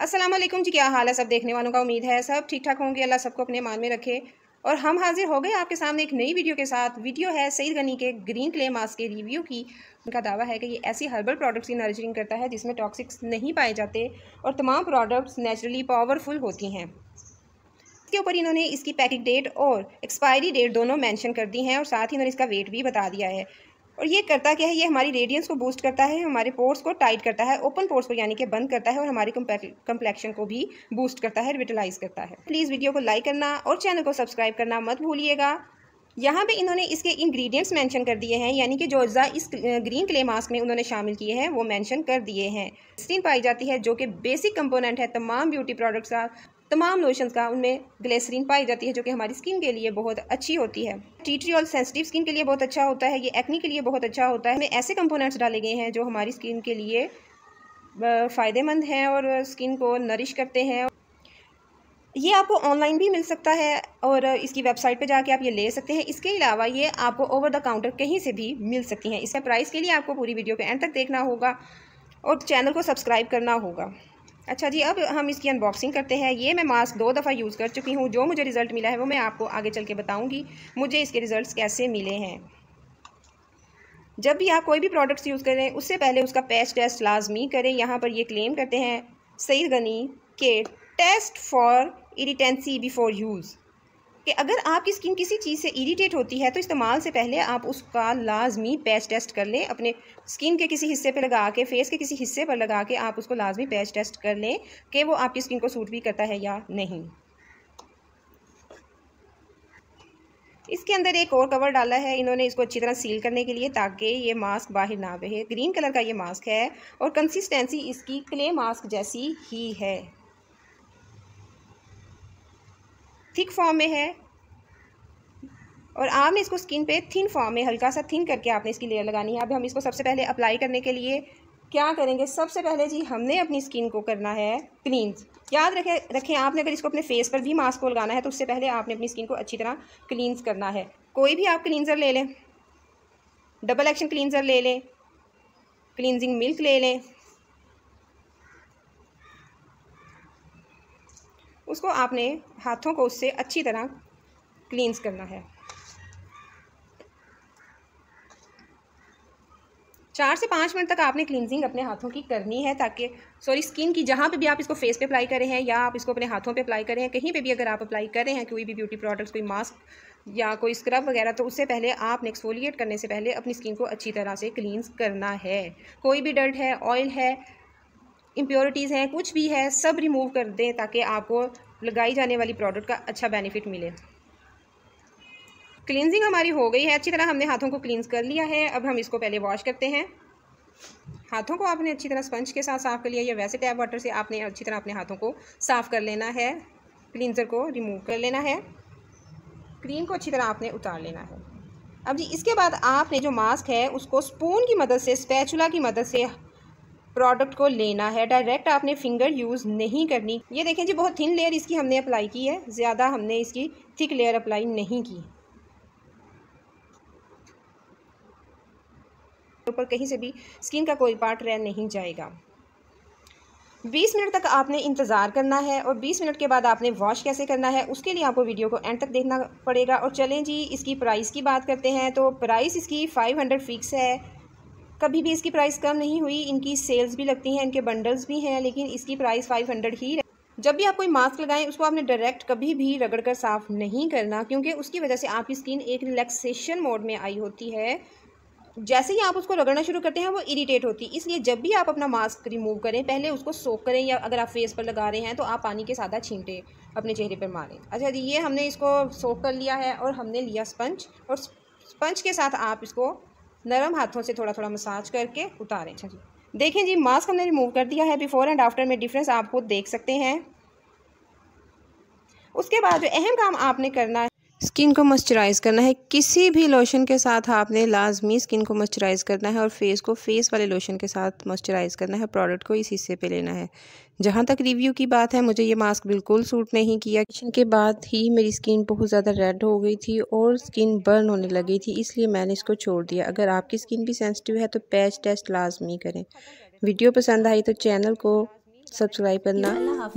अस्सलाम वालेकुम जी, क्या हाल है सब देखने वालों का? उम्मीद है सब ठीक ठाक होंगे। अल्लाह सबको अपने मान में रखे। और हम हाजिर हो गए आपके सामने एक नई वीडियो के साथ। वीडियो है सईद गनी के ग्रीन क्ले मास्क के रिव्यू की। उनका दावा है कि ये ऐसी हर्बल प्रोडक्ट्स की नर्चरिंग करता है जिसमें टॉक्सिक्स नहीं पाए जाते और तमाम प्रोडक्ट्स नेचुरली पावरफुल होती हैं। इसके ऊपर इन्होंने इसकी पैकिंग डेट और एक्सपायरी डेट दोनों मेंशन कर दी हैं और साथ ही इन्होंने इसका वेट भी बता दिया है। और ये करता क्या है? ये हमारी रेडियंस को बूस्ट करता है, हमारे पोर्स को टाइट करता है ओपन पोर्स को यानी कि बंद करता है और हमारी कम्प्लेक्शन को भी बूस्ट करता है रिविटलाइज करता है। प्लीज़ वीडियो को लाइक करना और चैनल को सब्सक्राइब करना मत भूलिएगा। यहाँ पे इन्होंने इसके इंग्रेडिएंट्स मेंशन कर दिए हैं, यानी कि जो अज्जा इस ग्रीन क्ले मास्क में उन्होंने शामिल किए हैं, वो मेंशन कर दिए हैं। स्टीन पाई जाती है जो कि बेसिक कंपोनेंट है, तमाम ब्यूटी प्रोडक्ट्स का। तमाम लोशंस का उनमें ग्लेसरीन पाई जाती है, जो कि हमारी स्किन के लिए बहुत अच्छी होती है। टी ट्री और सेंसिटिव स्किन के लिए बहुत अच्छा होता है, ये एक्नी के लिए बहुत अच्छा होता है। हमें ऐसे कंपोनेंट्स डाले गए हैं, जो हमारी स्किन के लिए फ़ायदेमंद हैं और स्किन को नरिश करते हैं। ये आपको ऑनलाइन भी मिल सकता है और इसकी वेबसाइट पे जाके आप ये ले सकते हैं। इसके अलावा ये आपको ओवर द काउंटर कहीं से भी मिल सकती हैं। इसका प्राइस के लिए आपको पूरी वीडियो के एंड तक देखना होगा और चैनल को सब्सक्राइब करना होगा। अच्छा जी, अब हम इसकी अनबॉक्सिंग करते हैं। ये मैं मास्क दो दफ़ा यूज़ कर चुकी हूँ। जो मुझे रिज़ल्ट मिला है, वो मैं आपको आगे चल के बताऊँगी। मुझे इसके रिज़ल्ट कैसे मिले हैं। जब भी आप कोई भी प्रोडक्ट्स यूज़ करें, उससे पहले उसका पैच टेस्ट लाजमी करें। यहाँ पर ये क्लेम करते हैं सही गनी के test for irritancy before use कि अगर आपकी स्किन किसी चीज़ से इरीटेट होती है तो इस्तेमाल से पहले आप उसका लाजमी पैच टेस्ट कर लें। अपने स्किन के किसी हिस्से पर लगा के फेस के किसी हिस्से पर लगा के आप उसको लाजमी पैच टेस्ट कर लें कि वो आपकी स्किन को सूट भी करता है या नहीं। इसके अंदर एक और कवर डाला है। इन्होंने इसको अच्छी तरह सील करने के लिए ताकि ये मास्क बाहर ना बहे। ग्रीन कलर का ये मास्क है और कंसिस्टेंसी इसकी क्ले मास्क जैसी ही है। थिक फॉर्म में है। और आपने इसको स्किन पे थिन फॉर्म में, हल्का सा थिन करके आपने इसकी लेयर लगानी है। अब हम इसको सबसे पहले अप्लाई करने के लिए क्या करेंगे? सबसे पहले जी हमने अपनी स्किन को करना है क्लीन्स याद रखें रखें, आपने अगर इसको अपने फेस पर भी मास्क को लगाना है तो उससे पहले आपने अपनी स्किन को अच्छी तरह क्लीन्स करना है। कोई भी आप क्लींजर ले लें, डबल एक्शन क्लींजर ले लें, क्लींजिंग मिल्क ले लें उसको आपने हाथों को उससे अच्छी तरह क्लींस करना है। चार से पाँच मिनट तक आपने क्लींजिंग अपने हाथों की करनी है ताकि सॉरी स्किन की जहाँ पे भी आप इसको फेस पे अप्लाई करें हैं या आप इसको अपने हाथों पे अप्लाई करें हैं, कहीं पे भी अगर आप अप्लाई कर रहे हैं कोई भी ब्यूटी प्रोडक्ट्स कोई मास्क या कोई स्क्रब वगैरह तो उससे पहले आपने एक्सफोलिएट करने से पहले अपनी स्किन को अच्छी तरह से क्लींस करना है। कोई भी डर्ट है ऑयल है इम्प्योरिटीज़ हैं, कुछ भी है, सब रिमूव कर दें ताकि आपको लगाई जाने वाली प्रोडक्ट का अच्छा बेनिफिट मिले। क्लिनजिंग हमारी हो गई है, अच्छी तरह हमने हाथों को क्लींस कर लिया है, अब हम इसको पहले वॉश करते हैं। हाथों को आपने अच्छी तरह स्पंज के साथ साफ़ कर लिया, या वैसे टैप वाटर से आपने अच्छी तरह अपने हाथों को साफ़ कर लेना है क्लिनजर को रिमूव कर लेना है क्रीम को अच्छी तरह आपने उतार लेना है। अब जी, इसके बाद आपने जो मास्क है, उसको स्पून की मदद से स्पैचुला की मदद से प्रोडक्ट को लेना है। डायरेक्ट आपने फिंगर यूज़ नहीं करनी। ये देखें जी, बहुत थिन लेयर इसकी हमने अप्लाई की है। ज़्यादा हमने इसकी थिक लेयर अप्लाई नहीं की। ऊपर कहीं से भी स्किन का कोई पार्ट रह नहीं जाएगा। 20 मिनट तक आपने इंतज़ार करना है और 20 मिनट के बाद आपने वॉश कैसे करना है, उसके लिए आपको वीडियो को एंड तक देखना पड़ेगा। और चलें जी, इसकी प्राइस की बात करते हैं तो प्राइस इसकी 500 फिक्स है। कभी भी इसकी प्राइस कम नहीं हुई, इनकी सेल्स भी लगती हैं, इनके बंडल्स भी हैं, लेकिन इसकी प्राइस फाइव हंड्रेड ही जब भी आप कोई मास्क लगाएँ, उसको आपने डायरेक्ट कभी भी रगड़ कर साफ़ नहीं करना, क्योंकि उसकी वजह से आपकी स्किन एक रिलैक्सेशन मोड में आई होती है। जैसे ही आप उसको रगड़ना शुरू करते हैं, वो इरीटेट होती है। इसलिए जब भी आप अपना मास्क रिमूव करें, पहले उसको सोख करें या अगर आप फेस पर लगा रहे हैं तो आप पानी के सादा छींटे अपने चेहरे पर मारें। अच्छा जी, ये हमने इसको सोख कर लिया है और हमने लिया स्पंज और स्पंज के साथ आप इसको नरम हाथों से थोड़ा थोड़ा मसाज करके उतारें। अच्छा जी देखें जी मास्क हमने रिमूव कर दिया है बिफोर एंड आफ्टर में डिफरेंस आप खुद देख सकते हैं। उसके बाद जो अहम काम आपने करना है स्किन को मॉइस्चराइज़ करना है। किसी भी लोशन के साथ आपने लाजमी स्किन को मॉइस्चराइज़ करना है और फेस को फेस वाले लोशन के साथ मॉइस्चराइज़ करना है। प्रोडक्ट को इस हिस्से पे लेना है। जहाँ तक रिव्यू की बात है, मुझे ये मास्क बिल्कुल सूट नहीं किया। के बाद ही मेरी स्किन बहुत ज़्यादा रेड हो गई थी और स्किन बर्न होने लगी थी, इसलिए मैंने इसको छोड़ दिया। अगर आपकी स्किन भी सेंसिटिव है तो पैच टेस्ट लाजमी करें। वीडियो पसंद आई तो चैनल को सब्सक्राइब करना।